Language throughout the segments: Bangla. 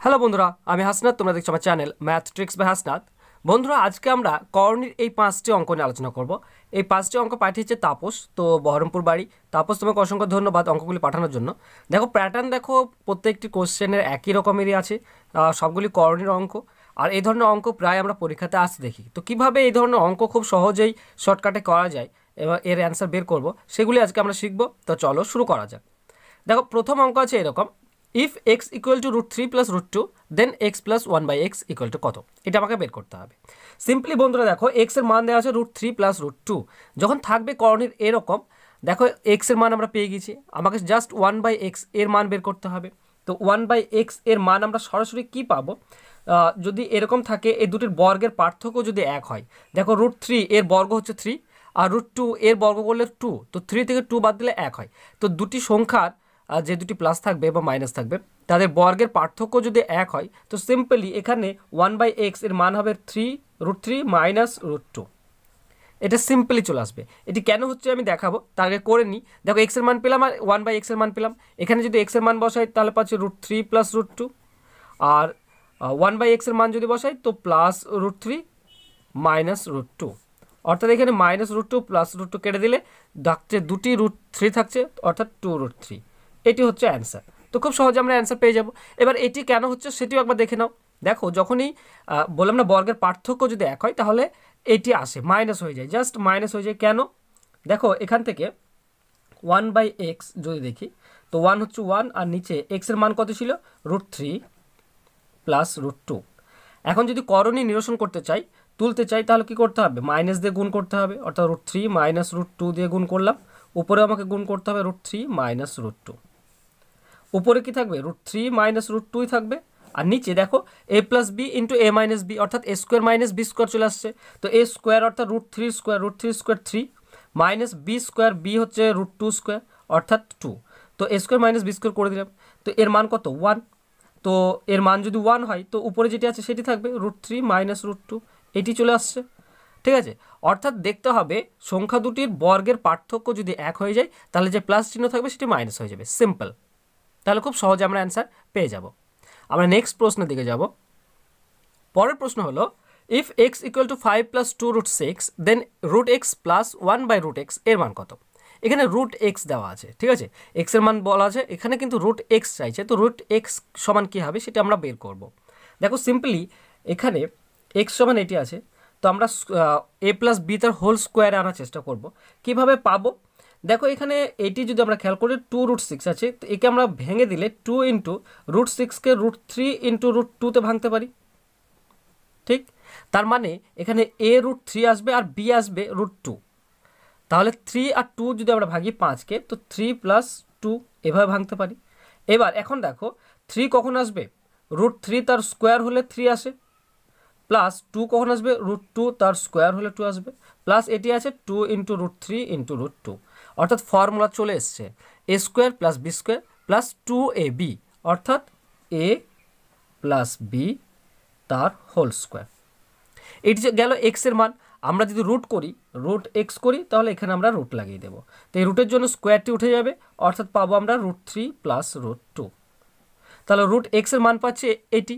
হ্যালো বন্ধুরা, আমি হাসনাত, তোমরা দেখছ আমার channel math tricks by Hasnat. বন্ধুরা, আজকে আমরা করণীর এই পাঁচটি অঙ্ক নিয়ে আলোচনা করব। এই পাঁচটি অঙ্ক পাঠিয়েছে তাপস, তো বহরমপুর বাড়ি। তাপস, তোমাকে অসংখ্য ধন্যবাদ অঙ্কগুলি পাঠানোর জন্য। দেখো প্যাটার্ন দেখো, প্রত্যেকটি কোশ্চেনের একই রকমেরই আছে সবগুলি করণীর অঙ্ক। আর এই ধরনের অঙ্ক প্রায় আমরা পরীক্ষাতে আসতে দেখি। তো কীভাবে এই ধরনের অঙ্ক খুব সহজেই শর্টকাটে করা যায়, এবং এর অ্যান্সার বের করব, সেগুলি আজকে আমরা শিখব। তো চলো, শুরু করা যাক। দেখো, প্রথম অঙ্ক আছে এরকম if x equal to root three plus root two then x plus one by x equal to কত? এটা আমাকে বের করতে হবে। সিম্পলি বন্ধুরা দেখো এক্সের মান দেওয়া আছে root three plus root two যখন থাকবে করণীর এরকম, দেখো এক্সের মান আমরা পেয়ে গেছি। আমাকে জাস্ট ওয়ান বাই এক্সের মান বের করতে হবে। তো ওয়ান বাই এক্সের মান আমরা সরাসরি কী পাবো? যদি এরকম থাকে, এই দুটির বর্গের পার্থক্য যদি এক হয়। দেখো রুট থ্রি এর বর্গ হচ্ছে থ্রি আর রুট টু এর বর্গ করলে টু তো থ্রি থেকে টু বাদ দিলে এক হয়। তো দুটি সংখ্যার যে দুটি প্লাস থাকবে বা মাইনাস থাকবে, তাদের বর্গের পার্থক্য যদি এক হয়, তো সিম্পলি এখানে ওয়ান বাই এক্সের মান হবে three root three minus root two এটা সিম্পলি চলে আসবে। এটি কেন হচ্ছে আমি দেখাবো, তার আগে করে নিই। দেখো এক্সের মান পেলাম আর ওয়ান বাই এক্সের মান পেলাম। এখানে যদি এক্সের মান বসাই, তাহলে পাচ্ছি root three plus root two R one by এক্সের মান যদি বসাই, তো plus root three minus root two অর্থাৎ এখানে minus root two plus root two কেটে দিলে ডাকছে দুটি রুট থ্রি থাকছে, অর্থাৎ টু রুট থ্রি এটি হচ্ছে অ্যান্সার তো খুব সহজে আমরা অ্যান্সার পেয়ে যাব। এবার এটি কেন হচ্ছে সেটিও একবার দেখে নাও। দেখো, যখনই বললাম না বর্গের পার্থক্য যদি এক হয়, তাহলে এটি আসে মাইনাস হয়ে যায়। জাস্ট মাইনাস হয়ে যায় কেন? দেখো, এখান থেকে ওয়ান বাই এক্স যদি দেখি, তো ওয়ান হচ্ছে ওয়ান আর নিচে এক্সের মান কত ছিল? Root three plus root two এখন যদি করণী নিরসন করতে চাই, তুলতে চাই, তাহলে কি করতে হবে? মাইনাস দিয়ে গুণ করতে হবে। অর্থাৎ root three minus root two দিয়ে গুণ করলাম। উপরে আমাকে গুণ করতে হবে root three minus root two উপরে কি থাকবে? রুট থ্রি মাইনাস রুট টুই থাকবে। আর নিচে দেখো A plus B into A minus B অর্থাৎ A square minus B square চলে আসছে। তো এ স্কোয়ার অর্থাৎ root three square root three square three minus B square B হচ্ছে রুট টু স্কোয়ার অর্থাৎ টু তো A square minus B square করে দিলাম। তো এর মান কত? ওয়ান তো এর মান যদি ওয়ান হয়, তো উপরে যেটি আছে সেটি থাকবে root three minus root two এটি চলে আসছে। ঠিক আছে? অর্থাৎ দেখতে হবে, সংখ্যা দুটির বর্গের পার্থক্য যদি এক হয়ে যায়, তাহলে যে প্লাস চিহ্ন থাকবে সেটি মাইনাস হয়ে যাবে। সিম্পল তাহলে খুব সহজে আমরা অ্যান্সার পেয়ে যাব। আমরা নেক্সট প্রশ্নের দিকে যাব। পরের প্রশ্ন হলো if x equal to five plus two root six then root x plus one by root এক্সের মান কত? এখানে রুট এক্স দেওয়া আছে, ঠিক আছে? এক্সের মান বলা আছে, এখানে কিন্তু রুট এক্স চাইছে, তো রুট এক্স সমান কী হবে সেটা আমরা বের করব। দেখো সিম্পলি এখানে এক্স সমান এটি আছে, তো আমরা এ প্লাস বি তার হোল স্কোয়ারে আনার চেষ্টা করব। কীভাবে পাবো? দেখো, এখানে এটি যদি আমরা খেয়াল করি টু রুট সিক্স আছে, তো একে আমরা ভেঙে দিলে টু ইন্টু রুট সিক্সকে রুট থ্রি ইন্টু রুট টুতে ভাঙতে পারি। ঠিক? তার মানে এখানে এ রুট থ্রি আসবে আর বি আসবে রুট টু তাহলে থ্রি আর টু যদি আমরা ভাগি পাঁচকে তো থ্রি প্লাস টু এভাবে ভাঙতে পারি। এবার এখন দেখো থ্রি কখন আসবে? রুট থ্রি তার স্কোয়ার হলে থ্রি আসে প্লাস টু কখন আসবে? রুট টু তার স্কোয়ার হলে টু আসবে প্লাস এটি আছে two into root three into root two অর্থাৎ ফর্মুলা চলে এসছে। A square plus B square plus two A B অর্থাৎ এ প্লাস বি তার হোল স্কোয়ার এটি গেল এক্সের মান, আমরা যদি রুট করি রুট এক্স করি, তাহলে এখানে আমরা রুট লাগিয়ে দেবো। তো এই রুটের জন্য স্কোয়ারটি উঠে যাবে, অর্থাৎ পাবো আমরা root three plus root two তাহলে রুট এক্সের মান পাচ্ছে এটি।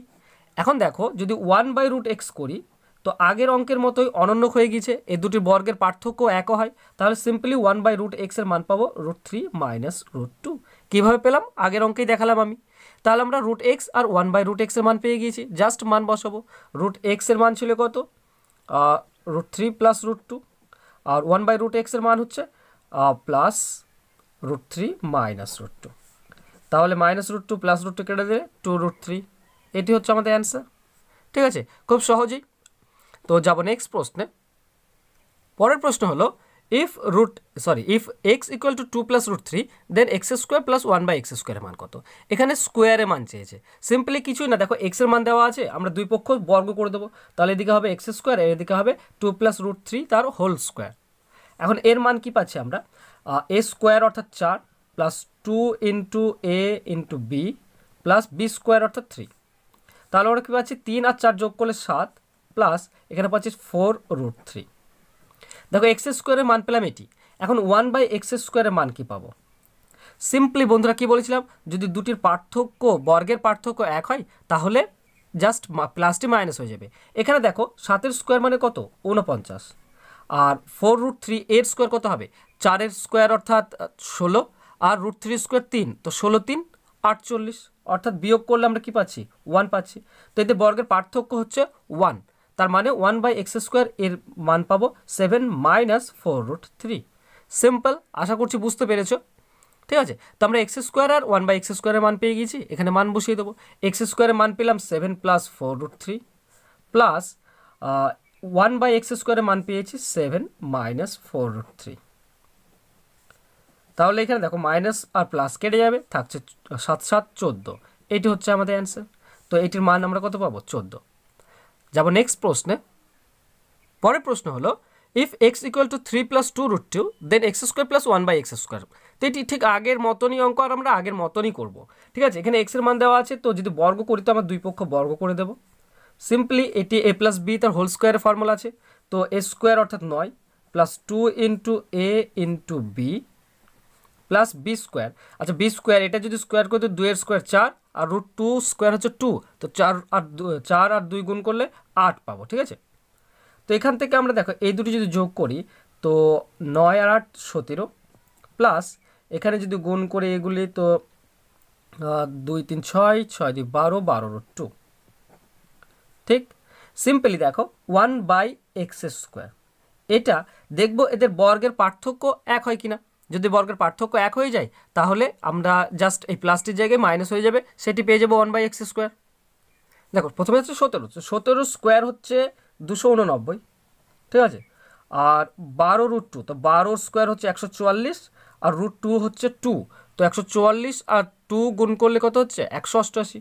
এখন দেখো, যদি ওয়ান বাই রুট এক্স করি তো আগের অঙ্কের মতোই অনন্য হয়ে গিয়েছে। এই দুটি বর্গের পার্থক্য একও হয়। তাহলে সিম্পলি ওয়ান বাই রুট এক্সের মান পাবো root three minus root two কীভাবে পেলাম? আগের অঙ্কেই দেখালাম আমি। তাহলে আমরা রুট এক্স আর ওয়ান বাই রুট এক্সের মান পেয়ে গিয়েছি। জাস্ট মান বসাবো। রুট এক্সের মান ছিল কত? Root three plus root two R one by root এক্সের মান হচ্ছে plus root three minus root two তাহলে minus root two plus root two কেটে দিলে টু রুট থ্রি এটি হচ্ছে আমাদের অ্যান্সার ঠিক আছে? খুব সহজেই তো যাব নেক্সট প্রশ্নে। পরের প্রশ্ন হলো if root sorry if x equal to two plus root three then x square plus one by x স্কোয়ারের মান কত? এখানে স্কোয়ারে মান চেয়েছে। সিম্পলি কিছুই না, দেখো এক্সের মান দেওয়া আছে, আমরা দুই পক্ষ বর্গ করে দেবো। তাহলে এদিকে হবে এক্স স্কোয়ার এদিকে হবে টু প্লাস রুট থ্রি তার হোল স্কোয়ার এখন এর মান কি পাচ্ছি আমরা? এ স্কোয়ার অর্থাৎ চার plus two into A into B plus B square অর্থাৎ থ্রি তাহলে ওরা কী পাচ্ছি? তিন আর চার যোগ করলে সাত প্লাস এখানে পাচ্ছি ফোর রুট থ্রি দেখো এক্স স্কোয়ারের মান পেলাম এটি। এখন ওয়ান বাই এক্স স্কোয়ারের মান কি পাবো? সিম্পলি বন্ধুরা কি বলেছিলাম? যদি দুটির পার্থক্য, বর্গের পার্থক্য এক হয়, তাহলে জাস্ট প্লাসটি মাইনাস হয়ে যাবে। এখানে দেখো সাতের স্কোয়ার মানে কত? ঊনপঞ্চাশ। আর ফোর রুট থ্রি এর স্কোয়ার কত হবে? চারের স্কোয়ার অর্থাৎ ষোলো। আর রুট থ্রি স্কোয়ার তিন। তো ষোলো তিন, আটচল্লিশ। অর্থাৎ বিয়োগ করলে আমরা কি পাচ্ছি? ওয়ান পাচ্ছি। তো এতে বর্গের পার্থক্য হচ্ছে ওয়ান তার মানে ওয়ান বাই এক্স স্কোয়ার এর মান পাবো seven minus four root three. Simple, আশা করছি বুঝতে পেরেছ। ঠিক আছে? তো আমরা এক্স স্কোয়ার আর ওয়ান বাই এক্স স্কোয়ারের মান পেয়ে গেছি। এখানে মান বসিয়ে দেবো। এক্স স্কোয়ারের মান পেলাম seven plus four root three plus one by x স্কোয়ারের মান পেয়েছি seven minus four root three. তাহলে এখানে দেখো মাইনাস আর প্লাস কেটে যাবে, থাকছে সাত সাত চোদ্দ। এটি হচ্ছে আমাদের অ্যান্সার। তো এটির মান আমরা কত পাবো? চোদ্দ। যাব নেক্সট প্রশ্নে। পরের প্রশ্ন হলো if x equal to three plus two root two then x square plus one by x square তো এটি ঠিক আগের মতনই অঙ্ক, আর আমরা আগের মতনই করব। ঠিক আছে? এখানে এক্সের মান দেওয়া আছে, তো যদি বর্গ করি, তো আমরা দুই পক্ষ বর্গ করে দেবো। সিম্পলি এটি এ প্লাস বি তার হোল স্কোয়ারের ফর্মুলা আছে। তো এ স্কোয়ার অর্থাৎ নয় plus two into A into B plus B square আচ্ছা বি স্কোয়ার এটা যদি স্কোয়ার করতে দুইয়ের স্কোয়ার চার আর রুট টু স্কোয়ার হচ্ছে টু তো চার আর চার আর দুই গুণ করলে আট পাবো, ঠিক আছে? তো এখান থেকে আমরা দেখো, এই দুটি যদি যোগ করি, তো নয় আর আট সতেরো প্লাস এখানে যদি গুণ করে এগুলি, তো দুই তিন ছয় ছয় দুই বারো বারো রুট টু ঠিক? সিম্পলি দেখো ওয়ান বাই এক্স স্কোয়ার এটা দেখব এদের বর্গের পার্থক্য এক হয় কিনা? যদি বর্গের পার্থক্য এক হয়ে যায়, তাহলে আমরা জাস্ট এই প্লাসটির জায়গায় মাইনাস হয়ে যাবে, সেটি পেয়ে যাব ওয়ান বাই এক্স স্কোয়ার দেখো, প্রথমে হচ্ছে সতেরো সতেরো স্কোয়ার হচ্ছে দুশো উননব্বই, ঠিক আছে? আর বারো রুট টু তো বারো স্কোয়ার হচ্ছে একশো চুয়াল্লিশ, আর রুট টু হচ্ছে টু তো একশো চুয়াল্লিশ আর টু গুণ করলে কত হচ্ছে? একশো অষ্টআশি,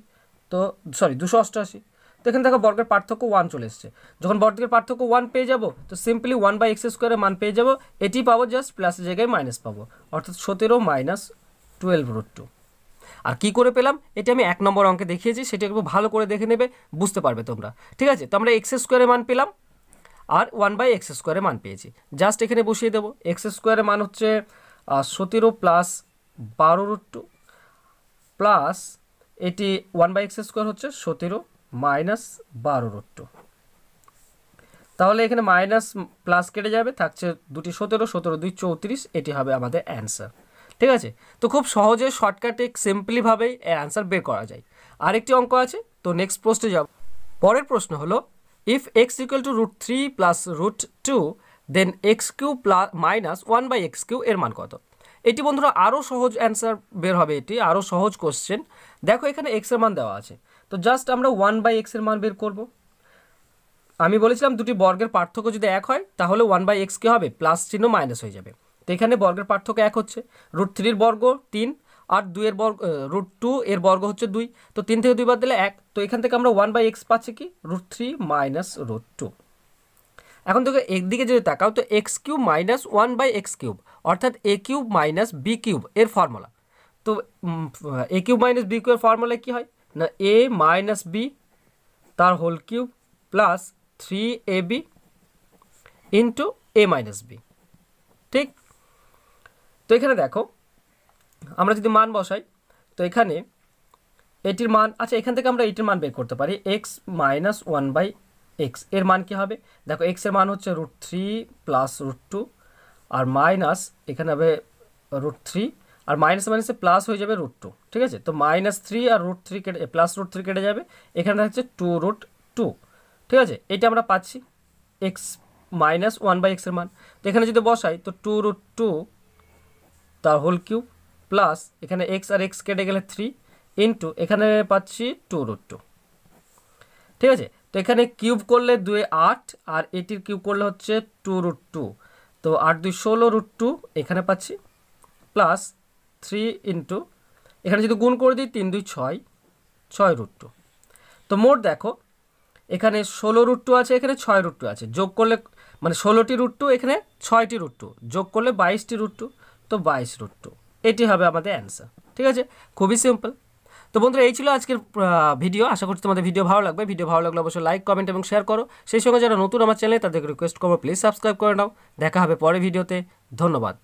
তো সরি দুশো অষ্টআশি। তো এখানে দেখো বর্গের পার্থক্য ওয়ান চলে এসছে। যখন বর্গের পার্থক্য ওয়ান পেয়ে যাব, তো সিম্পলি ওয়ান বাই এক্স স্কোয়ারের মান পেয়ে যাব, এটি পাবো জাস্ট প্লাসের জায়গায় মাইনাস পাবো। অর্থাৎ সতেরো মাইনাস টুয়েলভ রুট টু আর কি করে পেলাম? এটি আমি এক নম্বর অঙ্কে দেখিয়েছি, সেটি একটু ভালো করে দেখে নেবে, বুঝতে পারবে তোমরা। ঠিক আছে? তো আমরা এক্স স্কোয়ারের মান পেলাম, আর ওয়ান বাই এক্স স্কোয়ারের মান পেয়েছি। জাস্ট এখানে বসিয়ে দেবো। এক্স স্কোয়ারের মান হচ্ছে সতেরো প্লাস বারো রুট টু প্লাস এটি ওয়ান বাই এক্স স্কোয়ার হচ্ছে সতেরো মাইনাস বারো রুট টু। তাহলে এখানে মাইনাস প্লাস কেটে যাবে, থাকছে দুটি সতেরো সতেরো দুই চৌত্রিশ, এটি হবে আমাদের অ্যান্সার। ঠিক আছে? তো খুব সহজে শর্টকাটে সিম্পলিভাবেই এর অ্যান্সার বের করা যায়। আরেকটি অঙ্ক আছে, তো নেক্সট প্রশ্নে যাব। পরের প্রশ্ন হলো if x equal to root three plus root two then x cube plus minus one by x cube এর মান কত? এটি বন্ধুরা আরও সহজ অ্যান্সার বের হবে এটি আরও সহজ কোশ্চেন দেখো এখানে এক্সের মান দেওয়া আছে। তো জাস্ট আমরা ওয়ান বাই এক্সের মান বের করব। আমি বলেছিলাম দুটি বর্গের পার্থক্য যদি এক হয়, তাহলে ওয়ান বাই এক্স কী হবে? প্লাস চিহ্ন মাইনাস হয়ে যাবে। তো এখানে বর্গের পার্থক্য এক হচ্ছে। রুট থ্রির বর্গ তিন, আর দুইয়ের বর্গ রুট টু এর বর্গ হচ্ছে দুই। তো তিন থেকে দুই বাদ দিলে এক। তো এখান থেকে আমরা ওয়ান বাই এক্স পাচ্ছি কি? Root three minus root two এখন তোকে একদিকে যদি তাকাও, তো x cube minus one by x cube অর্থাৎ a cube minus b cube এর ফর্মুলা তো এ কিউব মাইনাস বি কিউবের ফর্মুলা কী হয়? না এ মাইনাস বি তার whole cube plus three a b into a minus b ঠিক? তো এখানে দেখো, আমরা যদি মান বসাই, তো এখানে এটির মান আচ্ছা এখান থেকে আমরা এটির মান বের করতে পারি এক্স মাইনাস ওয়ান বাই এক্সের মান কী হবে? দেখো এক্সের মান হচ্ছে root three plus root two আর মাইনাস এখানে হবে রুট থ্রি আর মাইনাস মাইনাসে প্লাস হয়ে যাবে রুট টু ঠিক আছে? তো মাইনাস থ্রি আর রুট থ্রি কেটে প্লাস রুট থ্রি কেটে যাবে। এখানে হচ্ছে টু রুট টু ঠিক আছে? এটা আমরা পাচ্ছি এক্স মাইনাস ওয়ান বাই এক্সের মান। তো এখানে যদি বসাই, তো টু রুট টু তার হোল কিউব প্লাস এখানে এক্স আর এক্স কেটে গেলে থ্রি ইন্টু এখানে পাচ্ছি টু রুট টু ঠিক আছে? তো এখানে কিউব করলে দুই আট, আর এটির কিউব করলে হচ্ছে টু রুট টু তো আট দুই ষোলো রুট টু এখানে পাচ্ছি প্লাস থ্রি ইন্টু এখানে যদি গুণ করে দিই তিন, দুই, ছয় ছয় রুট টু তো মোট দেখো, এখানে ষোলো রুট টু আছে, এখানে ছয় রুট টু আছে। যোগ করলে মানে ষোলোটি রুট টু এখানে ছয়টি রুট টু যোগ করলে বাইশটি রুট টু তো বাইশ রুট টু এটি হবে আমাদের অ্যান্সার ঠিক আছে? খুবই সিম্পল তো বন্ধুরা, এই ছিল আজকের ভিডিও আশা করছি তোমাদের ভিডিও ভালো লাগবে। ভিডিও ভালো লাগলে অবশ্যই লাইক কমেন্ট এবং শেয়ার করো। সেই সঙ্গে যারা নতুন আমার চ্যানেলে তাদেরকে রিকোয়েস্ট করব প্লিজ সাবস্ক্রাইব করে নাও। দেখা হবে পরে ভিডিওতে ধন্যবাদ।